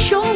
show